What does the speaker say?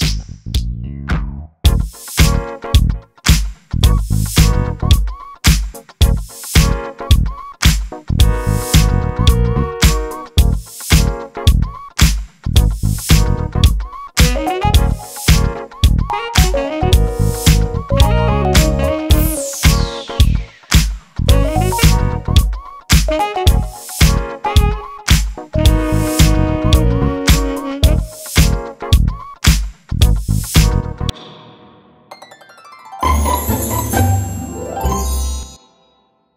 Peace.